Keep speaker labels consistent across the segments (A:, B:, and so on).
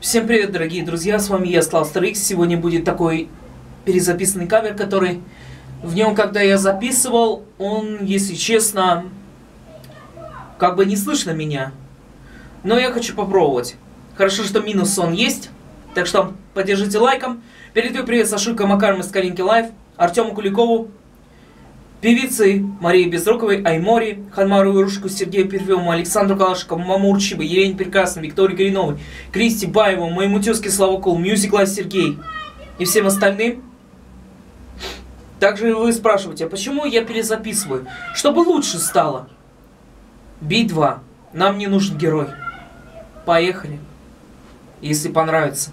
A: Всем привет, дорогие друзья, с вами я, SlavsterX. Сегодня будет такой перезаписанный кавер, который в нем, когда я записывал, он, если честно, как бы не слышно меня. Но я хочу попробовать. Хорошо, что минус он есть, так что поддержите лайком. Передаю привет Сашулька Макаром из Калинки Live, Артему Куликову, Певицы Марии Безруковой, Аймори, Хальмару Ирушку, Сергею Перфилову, Александру Калашикову, Мамур Чиба, Елене Прекрасной, Виктории Кореновой, Кристи Баеву, моему тезке Слава Кол, Music Life Сергей и всем остальным. Также вы спрашиваете, а почему я перезаписываю? Чтобы лучше стало. Би-2. Нам не нужен герой. Поехали. Если понравится.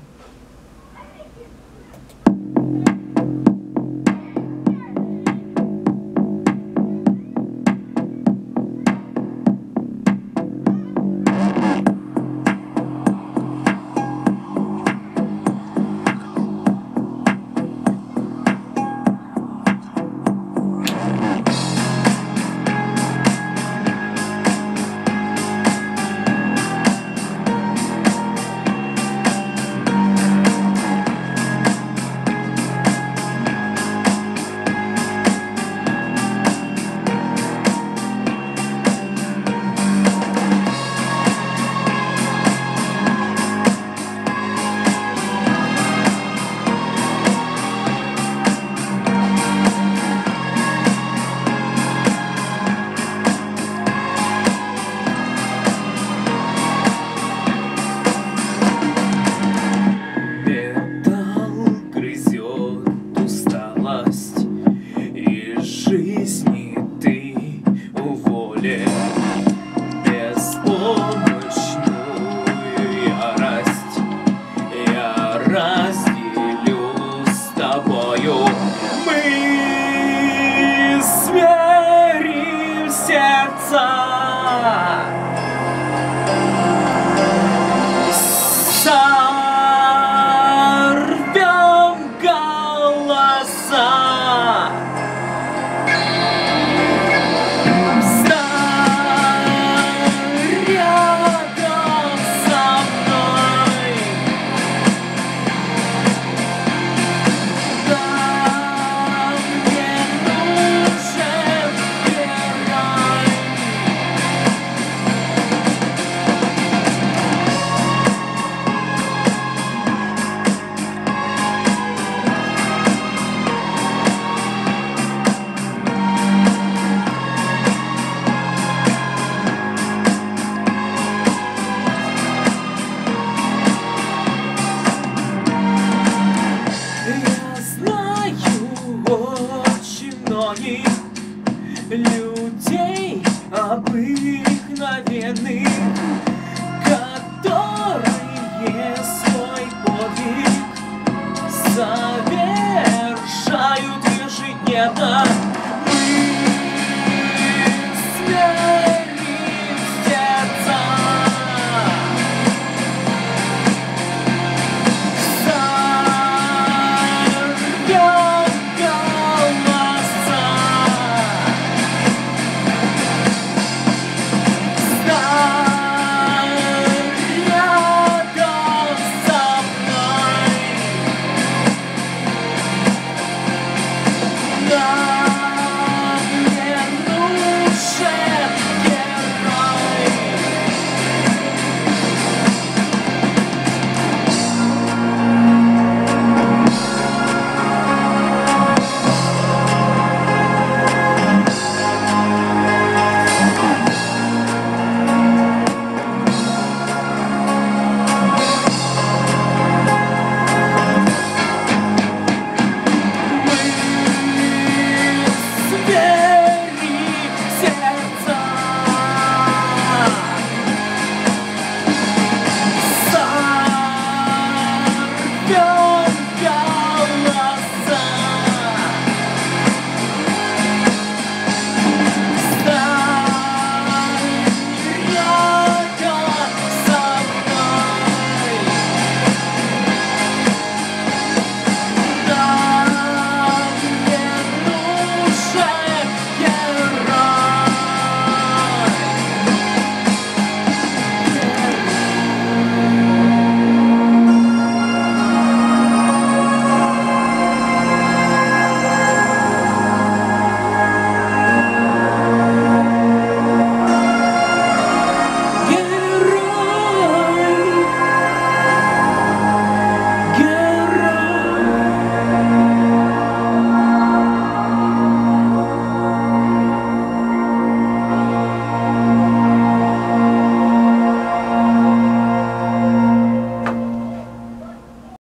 A: многих людей обыкновенных, которые свой подвиг совершают ежедневно.